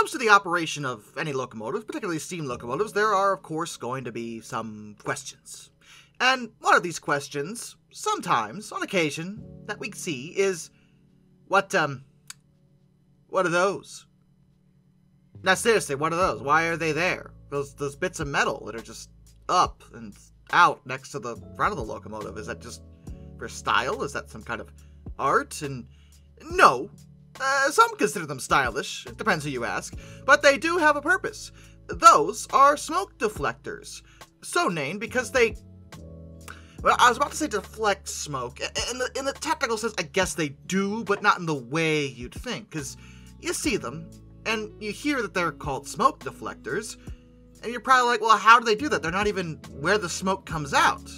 comes to the operation of any locomotive, particularly steam locomotives, there are, of course, going to be some questions. And one of these questions, sometimes, on occasion, that we see is what, um, what are those? Now, seriously, what are those? Why are they there? Those, those bits of metal that are just up and out next to the front of the locomotive. Is that just for style? Is that some kind of art? And no. Uh, some consider them stylish. It depends who you ask. But they do have a purpose. Those are smoke deflectors. So named because they well, I was about to say deflect smoke. In the, in the technical sense, I guess they do, but not in the way you'd think. Because you see them, and you hear that they're called smoke deflectors, and you're probably like, well, how do they do that? They're not even where the smoke comes out.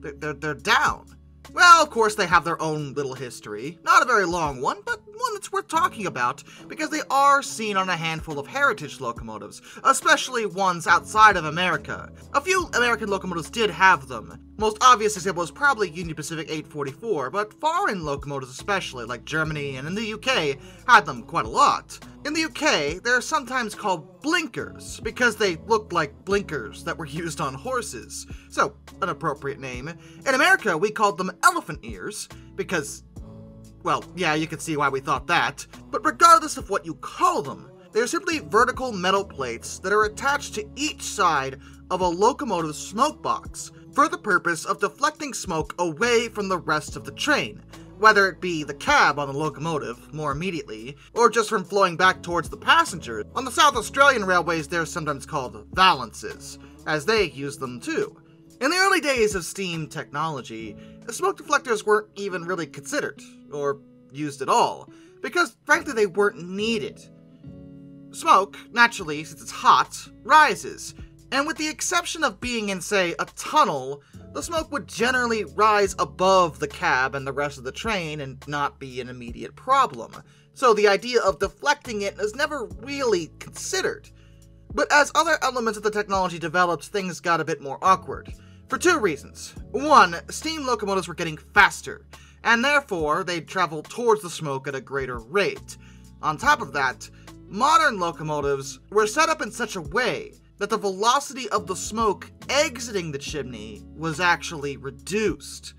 They're, they're, they're down. Well, of course, they have their own little history. Not a very long one, but one that's worth talking about, because they are seen on a handful of heritage locomotives, especially ones outside of America. A few American locomotives did have them. Most obvious example is probably Union Pacific 844, but foreign locomotives especially, like Germany and in the UK, had them quite a lot. In the UK, they're sometimes called blinkers, because they look like blinkers that were used on horses, so an appropriate name. In America, we called them elephant ears, because well, yeah, you can see why we thought that. But regardless of what you call them, they're simply vertical metal plates that are attached to each side of a locomotive smoke box for the purpose of deflecting smoke away from the rest of the train, whether it be the cab on the locomotive, more immediately, or just from flowing back towards the passengers. On the South Australian railways, they're sometimes called valances, as they use them too. In the early days of steam technology, smoke deflectors weren't even really considered, or used at all, because frankly they weren't needed. Smoke, naturally, since it's hot, rises, and with the exception of being in, say, a tunnel, the smoke would generally rise above the cab and the rest of the train and not be an immediate problem. So the idea of deflecting it is never really considered. But as other elements of the technology developed, things got a bit more awkward. For two reasons. One, steam locomotives were getting faster, and therefore they'd travel towards the smoke at a greater rate. On top of that, modern locomotives were set up in such a way that the velocity of the smoke exiting the chimney was actually reduced.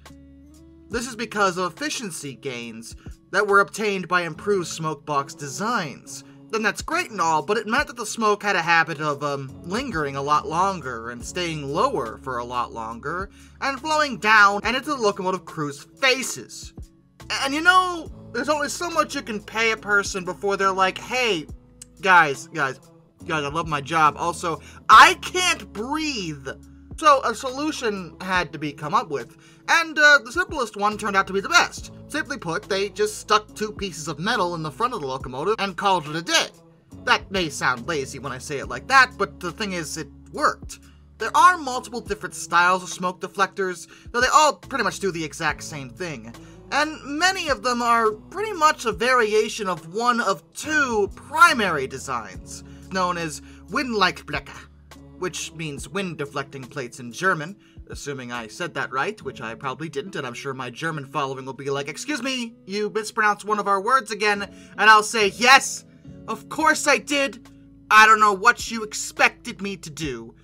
This is because of efficiency gains that were obtained by improved smokebox designs, then that's great and all, but it meant that the smoke had a habit of um, lingering a lot longer and staying lower for a lot longer and flowing down and into the locomotive crew's faces. And you know, there's only so much you can pay a person before they're like, hey, guys, guys, guys, I love my job. Also, I can't breathe. So a solution had to be come up with, and uh, the simplest one turned out to be the best. Simply put, they just stuck two pieces of metal in the front of the locomotive and called it a day. That may sound lazy when I say it like that, but the thing is, it worked. There are multiple different styles of smoke deflectors, though they all pretty much do the exact same thing. And many of them are pretty much a variation of one of two primary designs, known as Windleitbleche which means wind deflecting plates in German, assuming I said that right, which I probably didn't, and I'm sure my German following will be like, Excuse me, you mispronounced one of our words again, and I'll say, Yes, of course I did. I don't know what you expected me to do.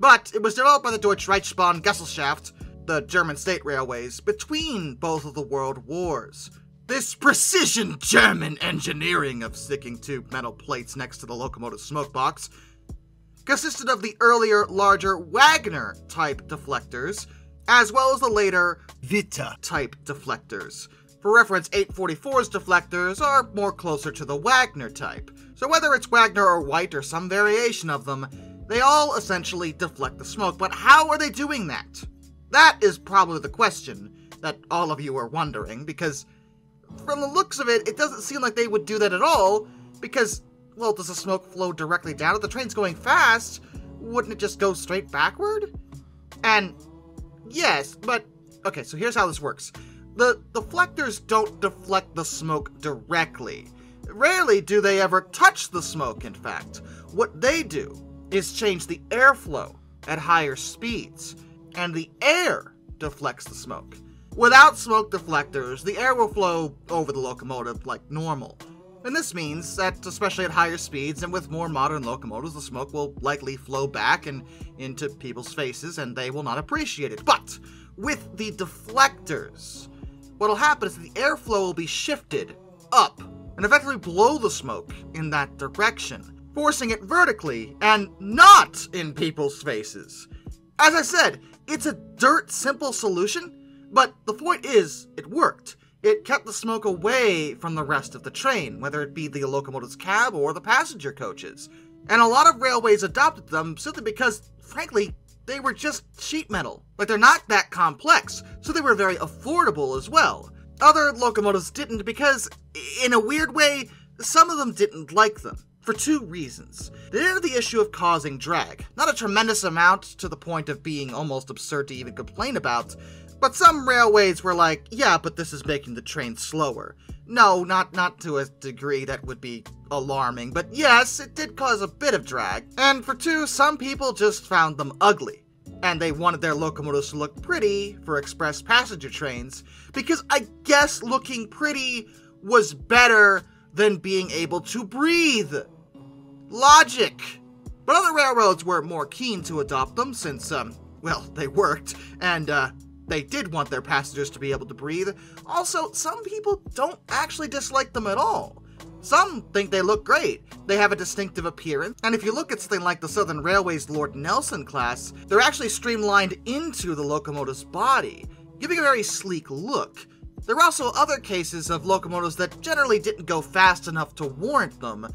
But it was developed by the Deutsche Reichsbahn Gesellschaft, the German state railways, between both of the world wars. This precision German engineering of sticking two metal plates next to the locomotive smoke box consisted of the earlier, larger Wagner type deflectors, as well as the later Witte type deflectors. For reference, 844's deflectors are more closer to the Wagner type, so whether it's Wagner or Witte or some variation of them, they all essentially deflect the smoke. But how are they doing that? That is probably the question that all of you are wondering, because from the looks of it, it doesn't seem like they would do that at all, because well, does the smoke flow directly down? If the train's going fast, wouldn't it just go straight backward? And yes, but okay, so here's how this works. The deflectors don't deflect the smoke directly. Rarely do they ever touch the smoke, in fact. What they do is change the airflow at higher speeds, and the air deflects the smoke. Without smoke deflectors, the air will flow over the locomotive like normal. And this means that, especially at higher speeds and with more modern locomotives, the smoke will likely flow back and into people's faces and they will not appreciate it. But with the deflectors, what'll happen is the airflow will be shifted up and effectively blow the smoke in that direction, forcing it vertically and not in people's faces. As I said, it's a dirt simple solution, but the point is, it worked. It kept the smoke away from the rest of the train, whether it be the locomotive's cab or the passenger coaches. And a lot of railways adopted them simply because, frankly, they were just sheet metal. Like, they're not that complex, so they were very affordable as well. Other locomotives didn't because, in a weird way, some of them didn't like them. For two reasons. They didn't the issue of causing drag. Not a tremendous amount to the point of being almost absurd to even complain about, but some railways were like, yeah, but this is making the train slower. No, not not to a degree that would be alarming, but yes, it did cause a bit of drag. And for two, some people just found them ugly. And they wanted their locomotives to look pretty for express passenger trains, because I guess looking pretty was better than being able to breathe. Logic. But other railroads were more keen to adopt them since, um, well, they worked, and, uh, they did want their passengers to be able to breathe. Also, some people don't actually dislike them at all. Some think they look great. They have a distinctive appearance, and if you look at something like the Southern Railway's Lord Nelson class, they're actually streamlined into the locomotive's body, giving a very sleek look. There are also other cases of locomotives that generally didn't go fast enough to warrant them,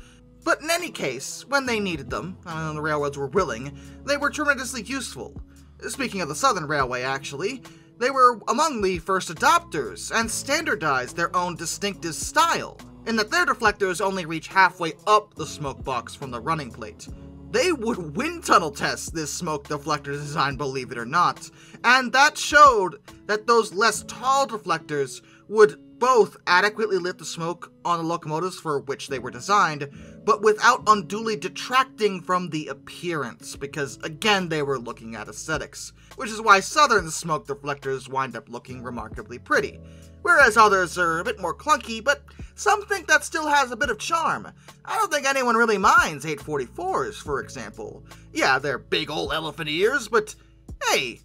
but in any case, when they needed them, and the railroads were willing, they were tremendously useful. Speaking of the Southern Railway, actually, they were among the first adopters and standardized their own distinctive style, in that their deflectors only reach halfway up the smoke box from the running plate. They would wind tunnel test this smoke deflector design, believe it or not, and that showed that those less tall deflectors would both adequately lift the smoke on the locomotives for which they were designed, but without unduly detracting from the appearance, because again they were looking at aesthetics, which is why southern smoke deflectors wind up looking remarkably pretty, whereas others are a bit more clunky, but some think that still has a bit of charm. I don't think anyone really minds 844s, for example. Yeah, they're big old elephant ears, but hey,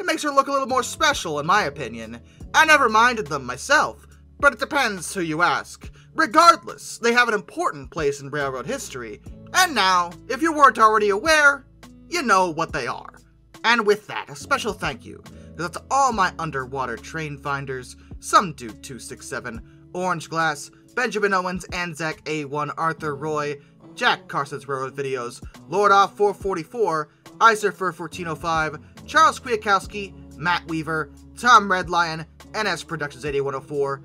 it makes her look a little more special, in my opinion. I never minded them myself, but it depends who you ask. Regardless, they have an important place in railroad history, and now, if you weren't already aware, you know what they are. And with that, a special thank you. To all my underwater train finders, some dude 267, Orange Glass, Benjamin Owens, Anzac A1, Arthur Roy, Jack Carson's Railroad Videos, Lord Off 444, Iserfer 1405, Charles Kwiatkowski, Matt Weaver, Tom Redlion, NS Productions 8104,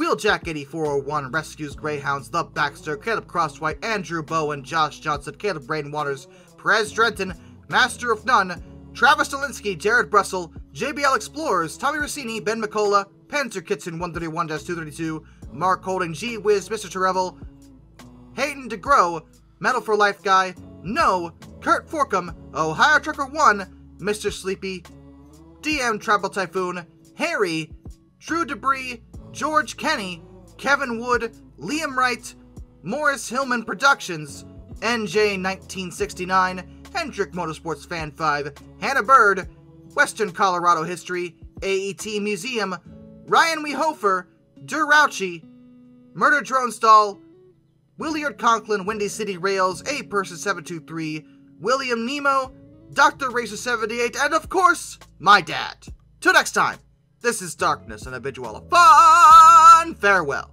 Wheeljack 8401 rescues Greyhounds, The Baxter, Caleb Crosswhite, Andrew Bowen, Josh Johnson, Caleb Rainwaters, Perez Drenton, Master of None, Travis Dolinsky, Jared Brussel, JBL Explorers, Tommy Rossini, Ben McCullough, Panzer Kitson 131-232, Mark Holding, G Wiz, Mr. Terevel, Hayden DeGrow, Metal for Life Guy, No, Kurt Forkum, Ohio Trucker 1, Mr. Sleepy, DM Travel Typhoon, Harry, True Debris, George Kenny, Kevin Wood, Liam Wright, Morris Hillman Productions, NJ 1969, Hendrick Motorsports Fan 5, Hannah Bird, Western Colorado History, AET Museum, Ryan Wehofer, Durauchi, Murder Drone Stall, Williard Conklin, Windy City Rails, A Person 723, William Nemo, Dr. Racer 78, and of course, my dad. Till next time. This is Darkness and a Fun! Farewell.